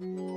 Mm-hmm.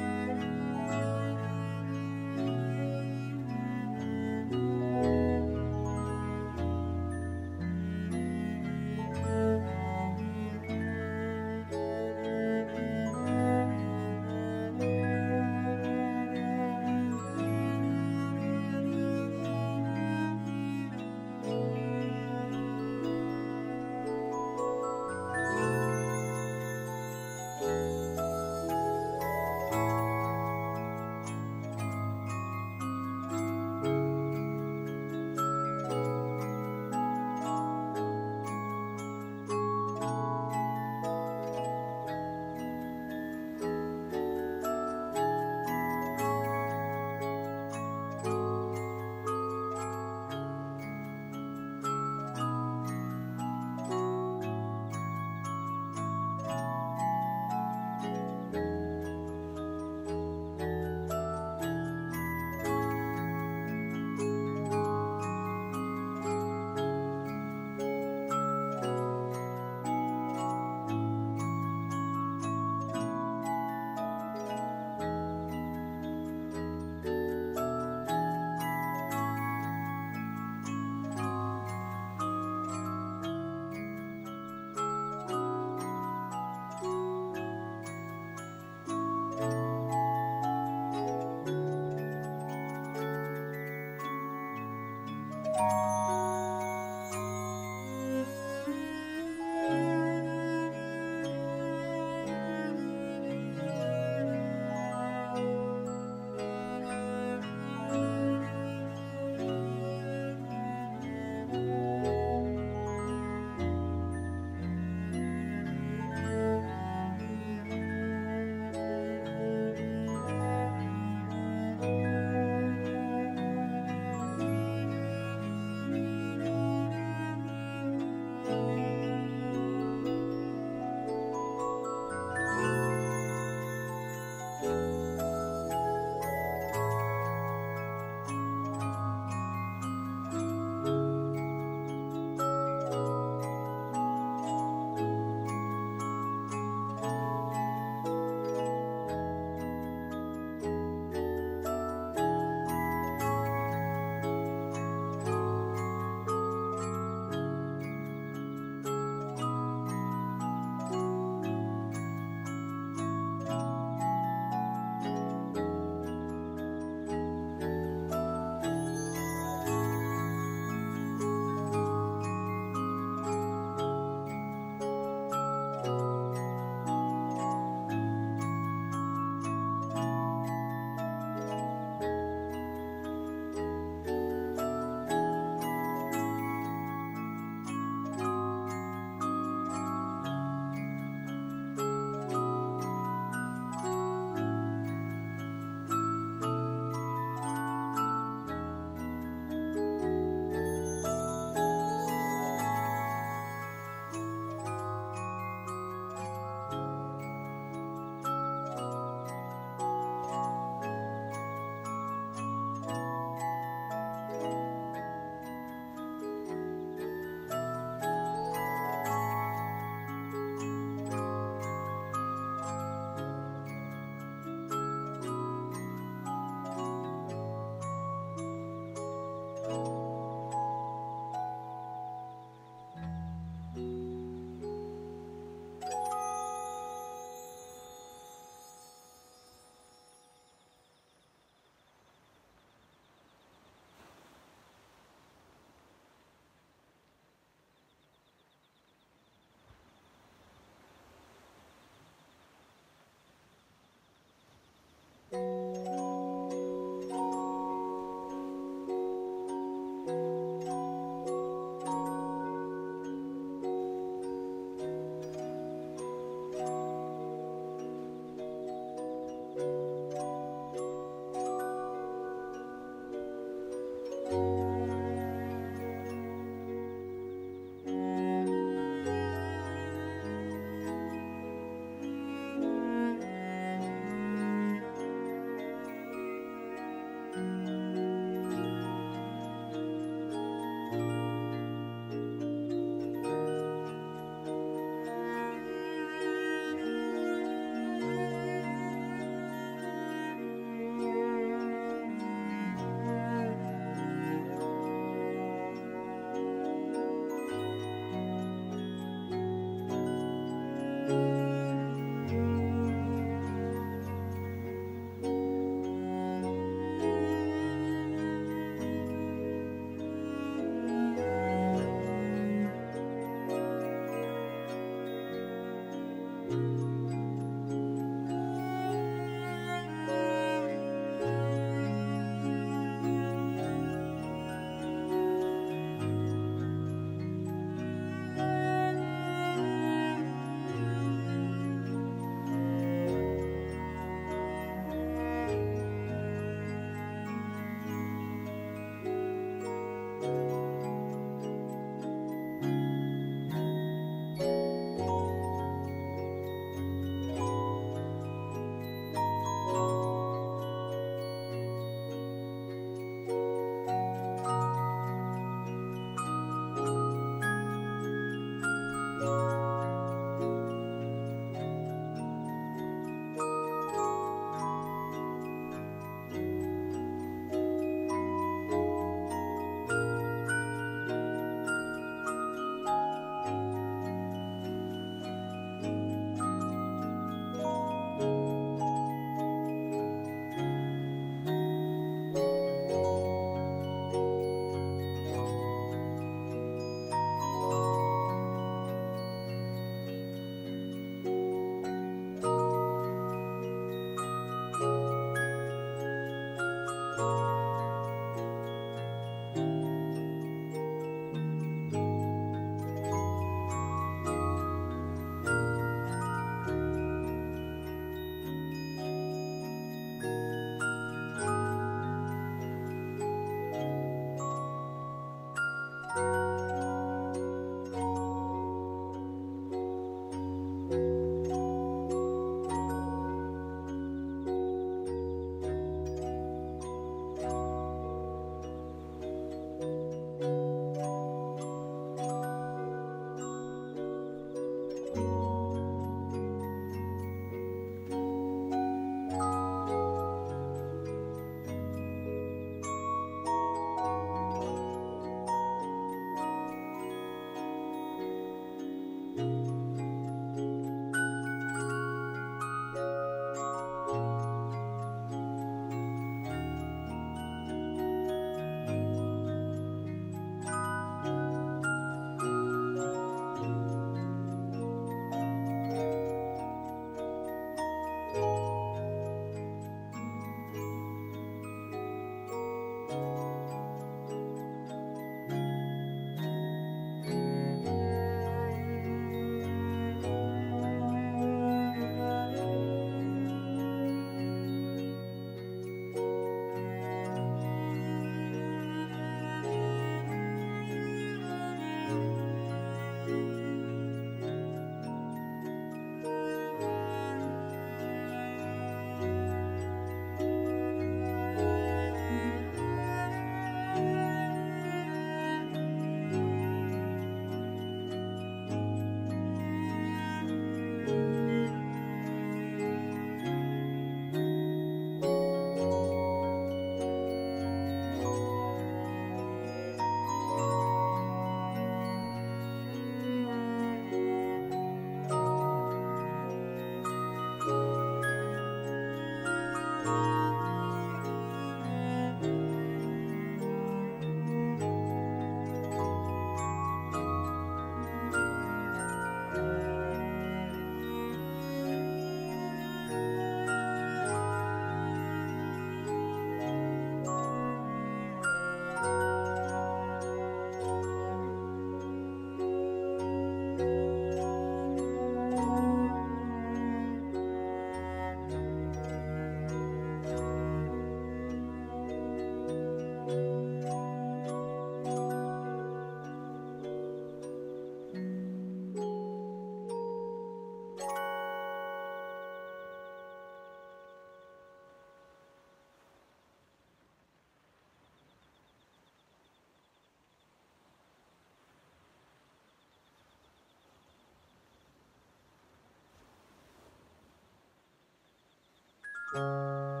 Música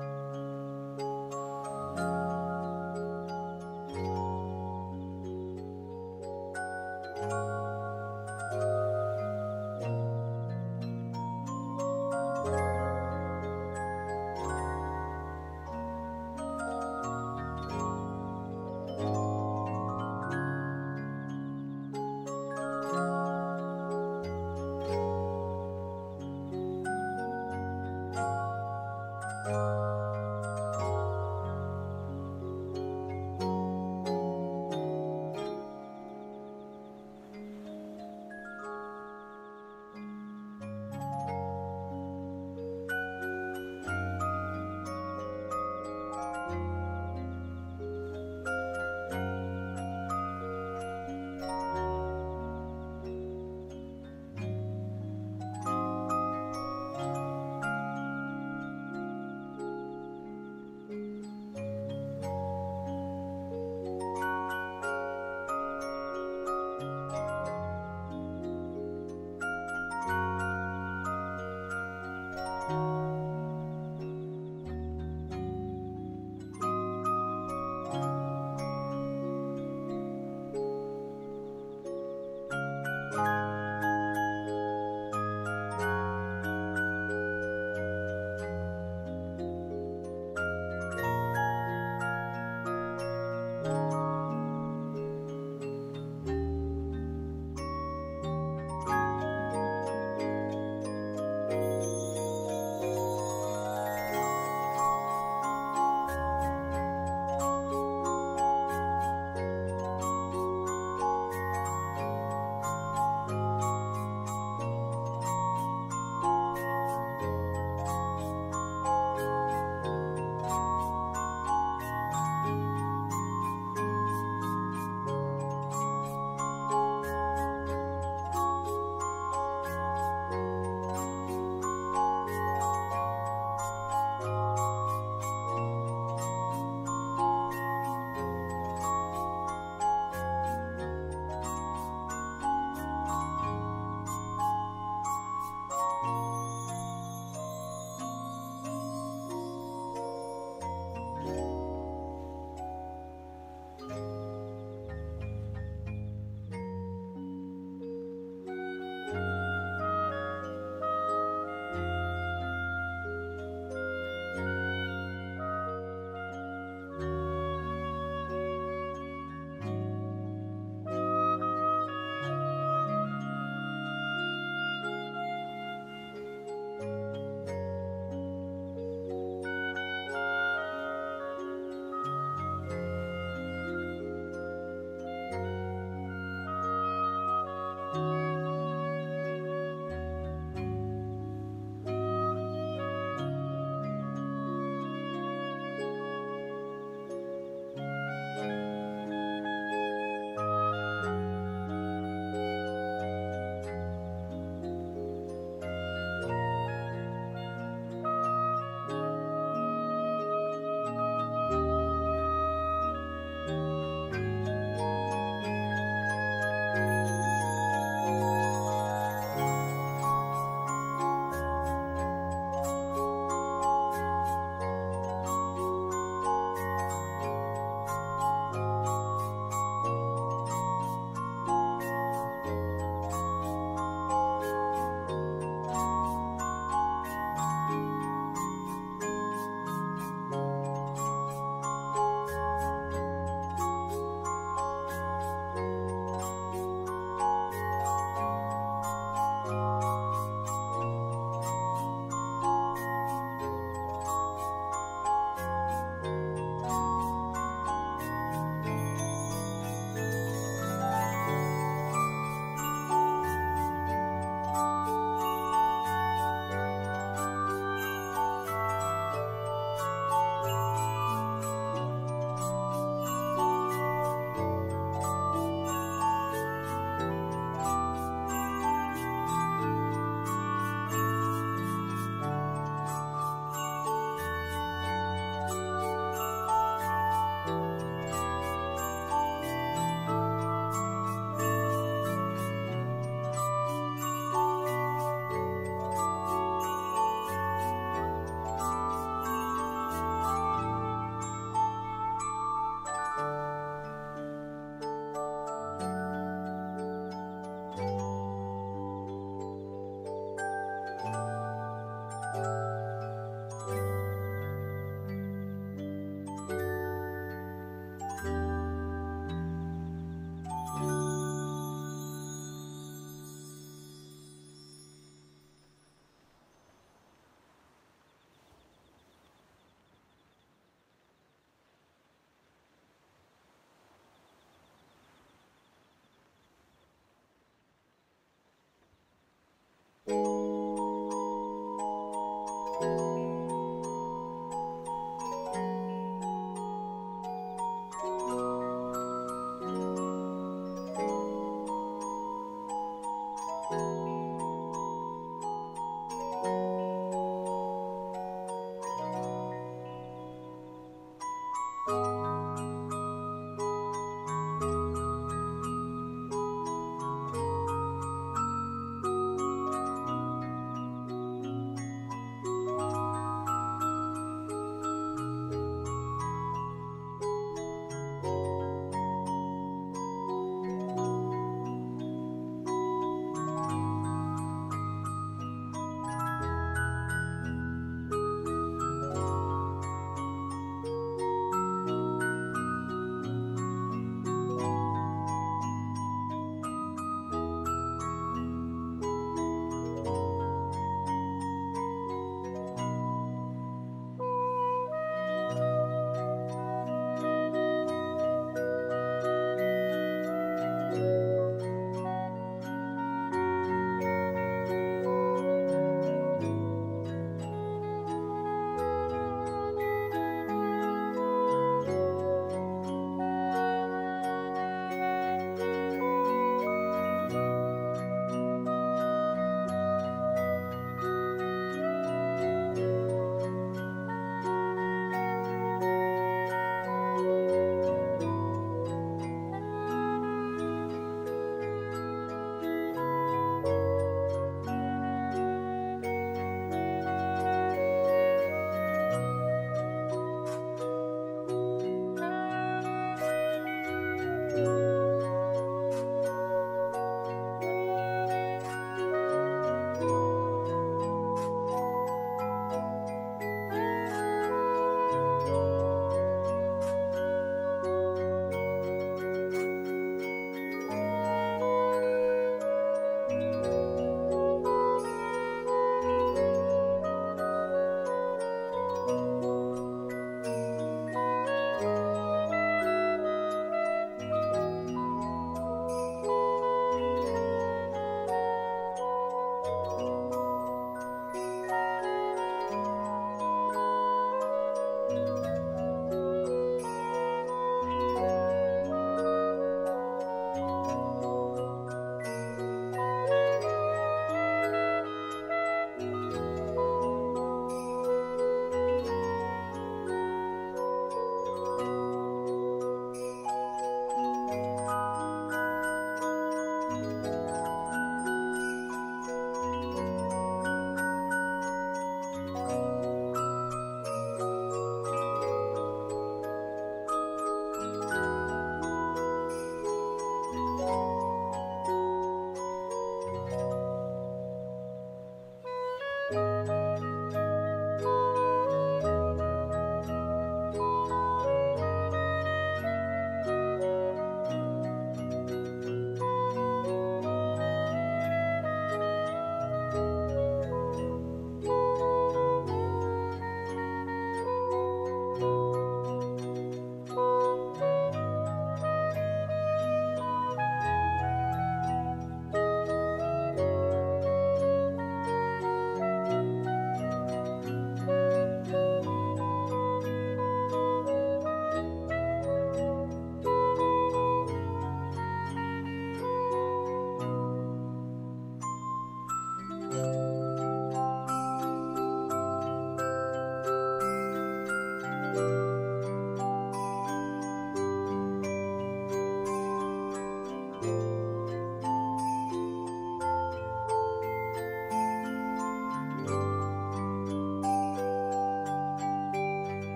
Música